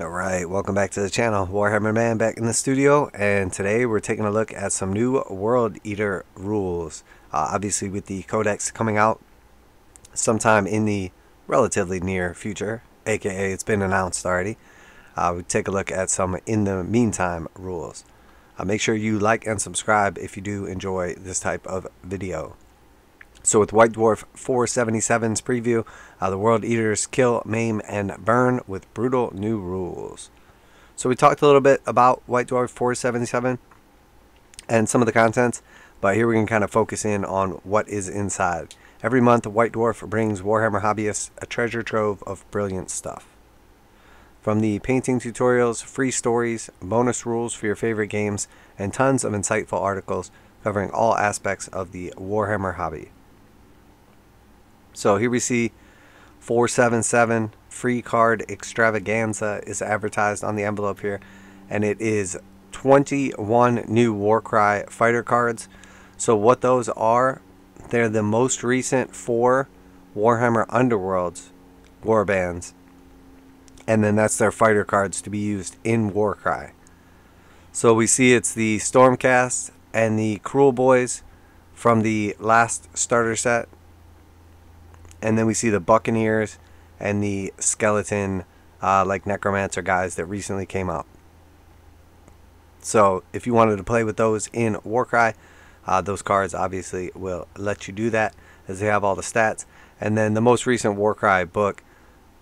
Alright, welcome back to the channel. Warhammer Man back in the studio, and today we're taking a look at some new World Eater rules. Uh, obviously with the Codex coming out sometime in the relatively near future, aka it's been announced already. Uh, we take a look at some in the meantime rules. Uh, make sure you like and subscribe if you do enjoy this type of video. So with White Dwarf 477's preview, uh, the World Eaters kill, maim, and burn with brutal new rules. So we talked a little bit about White Dwarf 477 and some of the contents, but here we can kind of focus in on what is inside. Every month, White Dwarf brings Warhammer hobbyists a treasure trove of brilliant stuff. From the painting tutorials, free stories, bonus rules for your favorite games, and tons of insightful articles covering all aspects of the Warhammer hobby. So here we see 477 free card extravaganza is advertised on the envelope here. And it is 21 new Warcry fighter cards. So what those are, they're the most recent four Warhammer Underworlds warbands. And then that's their fighter cards to be used in Warcry. So we see it's the Stormcast and the Kruleboyz from the last starter set and then we see the Buccaneers and the skeleton uh, like necromancer guys that recently came out. So if you wanted to play with those in Warcry, uh, those cards obviously will let you do that as they have all the stats. And then the most recent Warcry book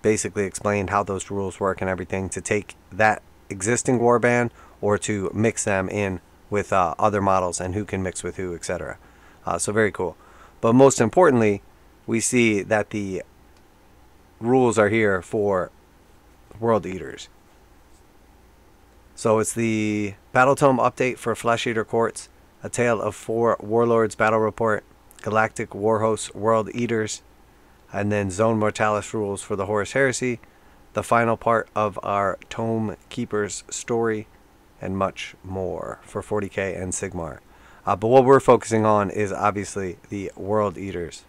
basically explained how those rules work and everything to take that existing warband or to mix them in with uh, other models and who can mix with who, etc. Uh, so very cool. But most importantly, we see that the rules are here for World Eaters. So it's the Battle Tome update for Flesh Eater Courts, A Tale of Four Warlords Battle Report, Galactic Warhost World Eaters, and then Zone Mortalis rules for the Horus Heresy, the final part of our Tome Keeper's story, and much more for 40k and Sigmar. Uh, but what we're focusing on is obviously the World Eaters.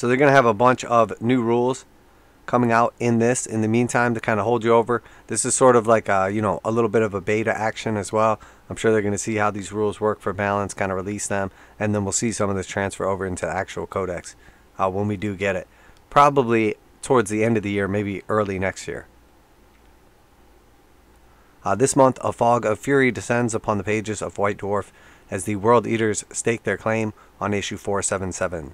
So they're going to have a bunch of new rules coming out in this in the meantime to kind of hold you over. This is sort of like a, you know, a little bit of a beta action as well. I'm sure they're going to see how these rules work for balance, kind of release them, and then we'll see some of this transfer over into actual codex uh, when we do get it. Probably towards the end of the year, maybe early next year. Uh, this month, a fog of fury descends upon the pages of White Dwarf as the World Eaters stake their claim on issue 477.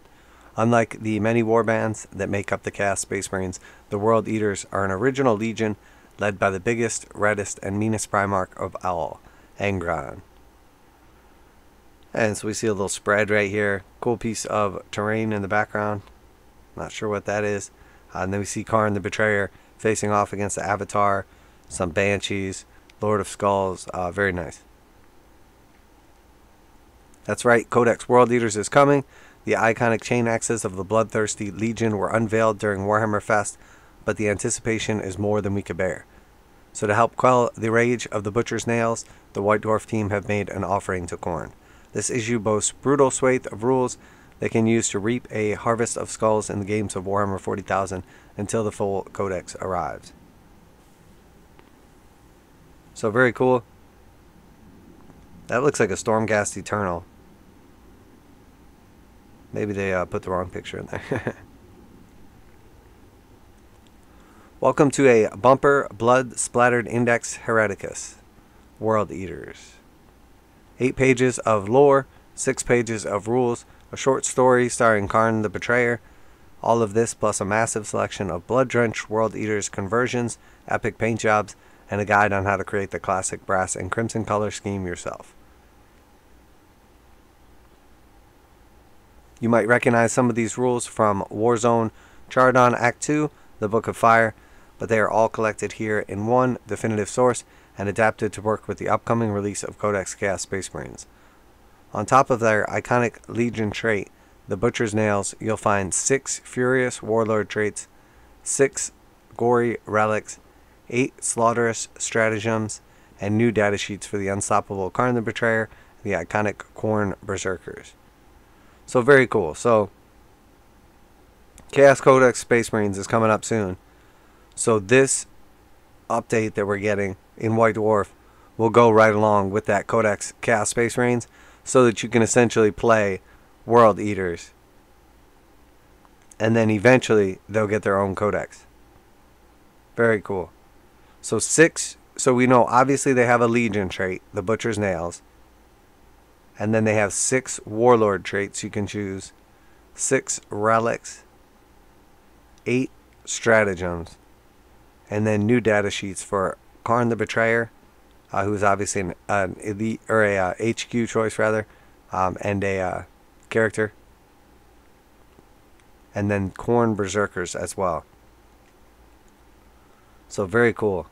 Unlike the many warbands that make up the Chaos Space Marines, the World Eaters are an original legion led by the biggest, reddest, and meanest Primarch of all, Angron. And so we see a little spread right here. Cool piece of terrain in the background. Not sure what that is. Uh, and then we see Kharn the Betrayer facing off against the Avatar, some Banshees, Lord of Skulls. Uh, very nice. That's right, Codex World Eaters is coming. The iconic chain axes of the bloodthirsty legion were unveiled during Warhammer Fest, but the anticipation is more than we could bear. So to help quell the rage of the butcher's nails, the White Dwarf team have made an offering to Khorne. This issue boasts brutal swathe of rules they can use to reap a harvest of skulls in the games of Warhammer 40,000 until the full codex arrives. So very cool. That looks like a Stormcast Eternal. Maybe they uh, put the wrong picture in there. Welcome to a bumper blood splattered index hereticus. World Eaters. Eight pages of lore, six pages of rules, a short story starring Kharn the Betrayer. All of this plus a massive selection of blood drenched World Eaters conversions, epic paint jobs, and a guide on how to create the classic brass and crimson color scheme yourself. You might recognize some of these rules from Warzone Charadon Act 2, the Book of Fire, but they are all collected here in one definitive source and adapted to work with the upcoming release of Codex Chaos Space Marines. On top of their iconic Legion trait, the Butcher's Nails, you'll find six Furious Warlord traits, six Gory Relics, eight Slaughterous Stratagems, and new datasheets for the Unstoppable Kharn the Betrayer and the iconic Khorne Berserkers. So very cool. So Chaos Codex Space Marines is coming up soon. So this update that we're getting in White Dwarf will go right along with that Codex Chaos Space Marines so that you can essentially play World Eaters. And then eventually they'll get their own Codex. Very cool. So six, so we know obviously they have a Legion trait, the Butcher's Nails. And then they have six Warlord traits you can choose, six Relics, eight Stratagems, and then new data sheets for Kharn the Betrayer, uh, who's obviously an, an elite or a uh, HQ choice rather, um, and a uh, character, and then Khorne Berserkers as well. So very cool.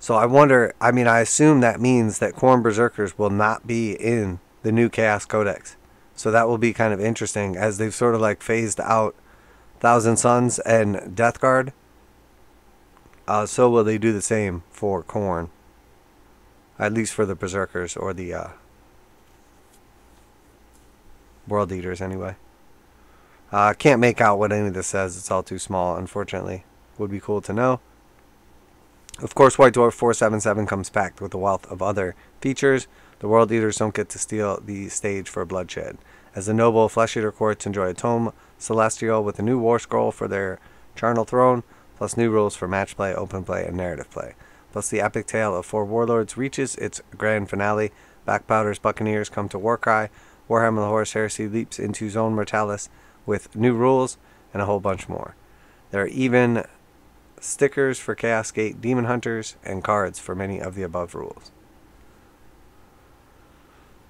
So I wonder. I mean, I assume that means that Khorne Berserkers will not be in the new Chaos Codex. So that will be kind of interesting as they've sort of like phased out Thousand Sons and Death Guard. Uh, so will they do the same for Khorne? At least for the Berserkers or the uh, World Eaters, anyway. I uh, can't make out what any of this says. It's all too small, unfortunately. Would be cool to know. Of course, White Dwarf 477 comes packed with a wealth of other features. The World Eaters don't get to steal the stage for bloodshed. As the noble Flesh Eater courts enjoy a tome celestial with a new war scroll for their charnel throne, plus new rules for match play, open play, and narrative play. Plus, the epic tale of four warlords reaches its grand finale. Blackpowder's Buccaneers come to Warcry. Warhammer the Horus Heresy leaps into Zone Mortalis with new rules and a whole bunch more. There are even stickers for Chaos Gate Demon Hunters, and cards for many of the above rules.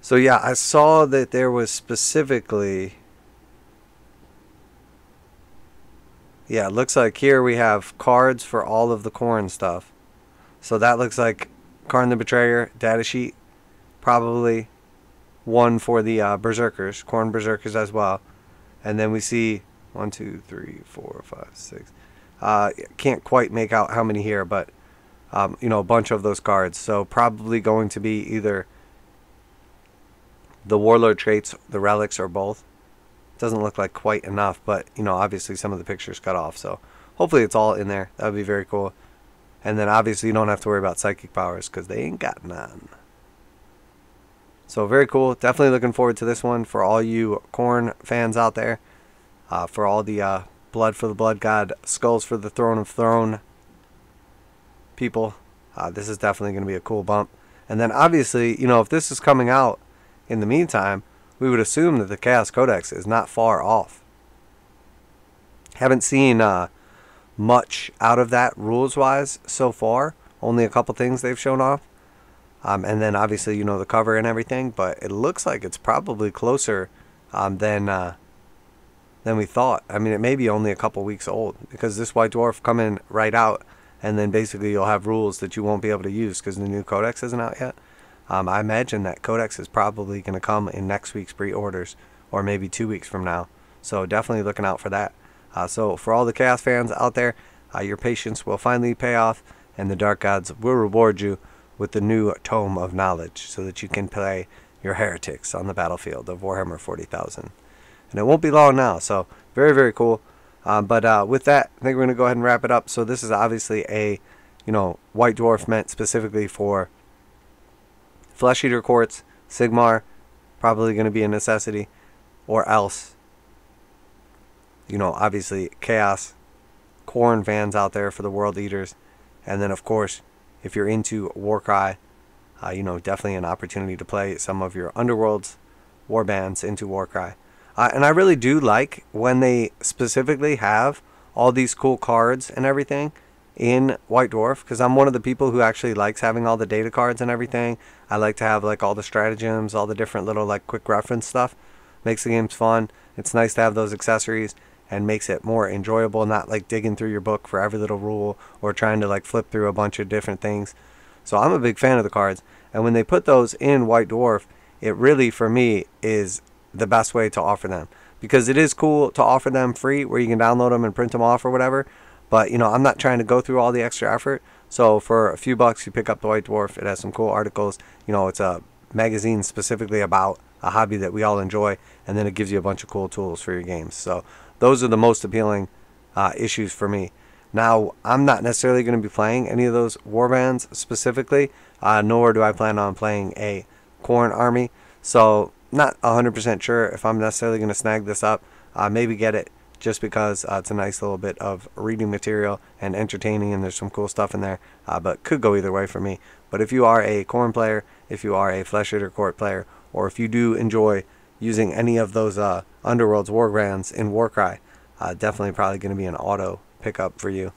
So yeah, I saw that there was specifically Yeah, it looks like here we have cards for all of the Khorne stuff. So that looks like Kharn the Betrayer data sheet. Probably one for the uh, Berserkers, Khorne Berserkers as well. And then we see one, two, three, four, five, six, uh, can't quite make out how many here, but um, you know, a bunch of those cards. So probably going to be either the warlord traits, the relics, or both. Doesn't look like quite enough, but you know, obviously some of the pictures cut off. So hopefully it's all in there. That would be very cool. And then obviously you don't have to worry about psychic powers because they ain't got none. So very cool. Definitely looking forward to this one for all you Khorne fans out there. Uh, for all the uh, Blood for the Blood God, Skulls for the Throne of Throne people. Uh, this is definitely going to be a cool bump. And then obviously, you know, if this is coming out in the meantime, we would assume that the Chaos Codex is not far off. Haven't seen uh, much out of that rules wise so far. Only a couple things they've shown off. Um, and then obviously, you know, the cover and everything. But it looks like it's probably closer um, than uh, than we thought. I mean, it may be only a couple weeks old because this White Dwarf coming right out, and then basically you'll have rules that you won't be able to use because the new Codex isn't out yet. Um, I imagine that Codex is probably going to come in next week's pre-orders or maybe two weeks from now. So definitely looking out for that. Uh, so for all the Chaos fans out there, uh, your patience will finally pay off, and the Dark Gods will reward you with the new Tome of Knowledge so that you can play your heretics on the battlefield of Warhammer 40,000 and it won't be long now. So very very cool. Um, but uh, with that, I think we're gonna go ahead and wrap it up. So this is obviously a you know white dwarf meant specifically for flesh eater courts, Sigmar, probably gonna be a necessity, or else. You know, obviously chaos, Khorne fans out there for the world eaters, and then of course, if you're into Warcry, uh, you know definitely an opportunity to play some of your underworlds war bands into Warcry. Uh, and I really do like when they specifically have all these cool cards and everything in White Dwarf because I'm one of the people who actually likes having all the data cards and everything. I like to have like all the stratagems, all the different little like quick reference stuff. Makes the games fun. It's nice to have those accessories and makes it more enjoyable, not like digging through your book for every little rule or trying to like flip through a bunch of different things. So I'm a big fan of the cards. And when they put those in White Dwarf, it really for me is the best way to offer them because it is cool to offer them free where you can download them and print them off or whatever. But you know, I'm not trying to go through all the extra effort. So for a few bucks, you pick up the White Dwarf. It has some cool articles. You know, it's a magazine specifically about a hobby that we all enjoy, and then it gives you a bunch of cool tools for your games. So those are the most appealing uh, issues for me. Now, I'm not necessarily going to be playing any of those warbands specifically, uh, nor do I plan on playing a Khorne army. So, not 100% sure if I'm necessarily going to snag this up. Uh, maybe get it just because uh, it's a nice little bit of reading material and entertaining, and there's some cool stuff in there. Uh, but could go either way for me. But if you are a Khorne player, if you are a Flesh Eater Court player, or if you do enjoy using any of those uh, Underworld's Warbands in Warcry, uh, definitely probably going to be an auto pickup for you.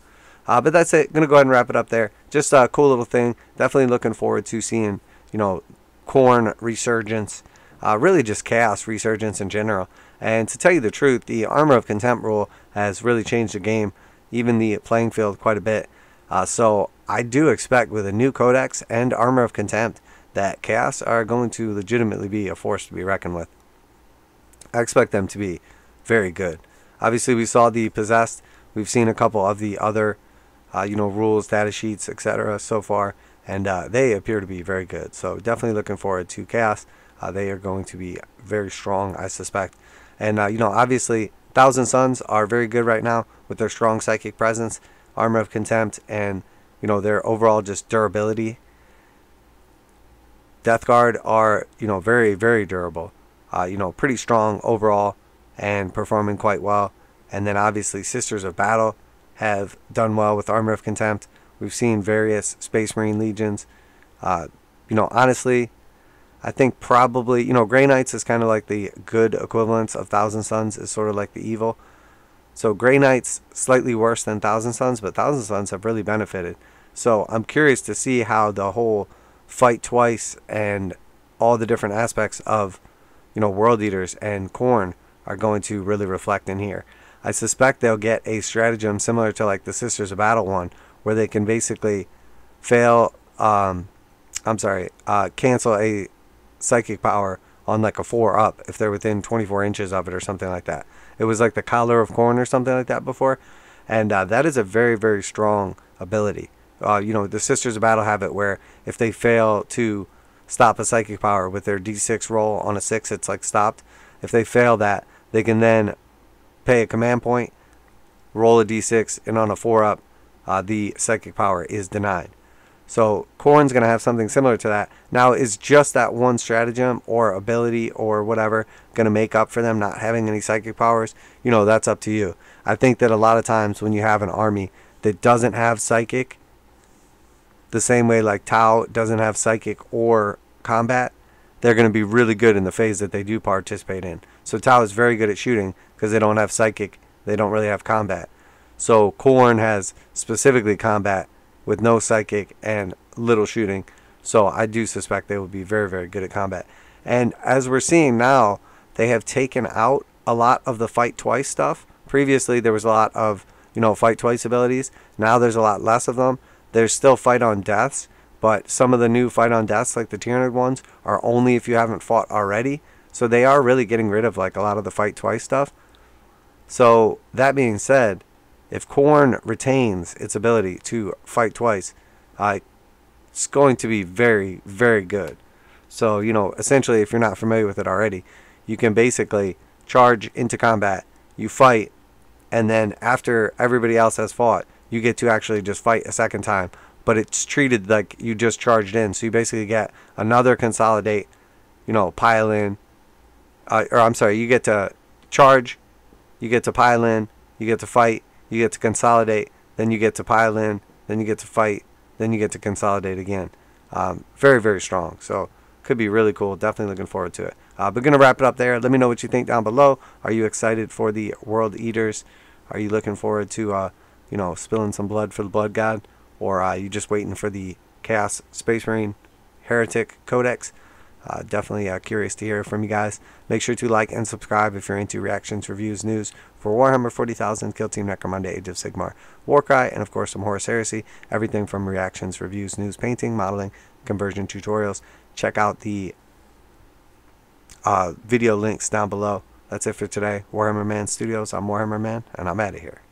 Uh, but that's it. Going to go ahead and wrap it up there. Just a cool little thing. Definitely looking forward to seeing, you know, Khorne resurgence. Uh, really just chaos resurgence in general. And to tell you the truth, the Armor of Contempt rule has really changed the game, even the playing field quite a bit. Uh, so I do expect with a new Codex and Armor of Contempt that Chaos are going to legitimately be a force to be reckoned with. I expect them to be very good. Obviously, we saw the Possessed. We've seen a couple of the other, uh, you know, rules, data sheets, etc. so far, and uh, they appear to be very good. So definitely looking forward to Chaos. Uh, they are going to be very strong, I suspect. And, uh, you know, obviously, Thousand Sons are very good right now with their strong psychic presence, Armor of Contempt, and, you know, their overall just durability. Death Guard are, you know, very, very durable. Uh, you know, pretty strong overall and performing quite well. And then obviously, Sisters of Battle have done well with Armor of Contempt. We've seen various Space Marine legions. Uh, you know, honestly, I think probably, you know, Grey Knights is kind of like the good equivalence of Thousand Sons, is sort of like the evil. So Grey Knights slightly worse than Thousand Sons, but Thousand Sons have really benefited. So I'm curious to see how the whole fight twice and all the different aspects of, you know, World Eaters and Khorne are going to really reflect in here. I suspect they'll get a stratagem similar to like the Sisters of Battle one, where they can basically fail. Um, I'm sorry, uh, cancel a psychic power on like a four up if they're within 24 inches of it or something like that. It was like the collar of Khorne or something like that before, and uh, that is a very very strong ability. Uh, you know, the Sisters of Battle have it where if they fail to stop a psychic power with their D6 roll on a six, it's like stopped. If they fail that, they can then pay a command point, roll a D6, and on a four up, uh, the psychic power is denied. So Khorne's going to have something similar to that. Now, is just that one stratagem or ability or whatever going to make up for them not having any psychic powers? You know, that's up to you. I think that a lot of times when you have an army that doesn't have psychic, the same way like Tau doesn't have psychic or combat, they're going to be really good in the phase that they do participate in. So Tau is very good at shooting because they don't have psychic, they don't really have combat. So Khorne has specifically combat with no psychic and little shooting. So I do suspect they will be very, very good at combat. And as we're seeing now, they have taken out a lot of the fight twice stuff. Previously, there was a lot of, you know, fight twice abilities. Now there's a lot less of them. There's still fight on deaths, but some of the new fight on deaths, like the Tyranid ones, are only if you haven't fought already. So they are really getting rid of like a lot of the fight twice stuff. So that being said, if Khorne retains its ability to fight twice, uh, it's going to be very, very good. So, you know, essentially, if you're not familiar with it already, you can basically charge into combat, you fight, and then after everybody else has fought, you get to actually just fight a second time. But it's treated like you just charged in. So you basically get another consolidate, you know, pile in. Uh, or I'm sorry, you get to charge, you get to pile in, you get to fight, you get to consolidate, then you get to pile in, then you get to fight, then you get to consolidate again. Um, very, very strong. So could be really cool. Definitely looking forward to it. Uh, but going to wrap it up there. Let me know what you think down below. Are you excited for the World Eaters? Are you looking forward to, uh, you know, spilling some blood for the Blood God? Or are you just waiting for the Chaos Space Marine Heretic Codex? Uh, definitely uh, curious to hear from you guys. Make sure to like and subscribe if you're into reactions, reviews, news for Warhammer 40,000, Kill Team Necromunda, Age of Sigmar, Warcry, and of course some Horus Heresy. Everything from reactions, reviews, news, painting, modeling, conversion tutorials. Check out the uh, video links down below. That's it for today. Warhammer Man Studios. I'm Warhammer Man, and I'm out of here.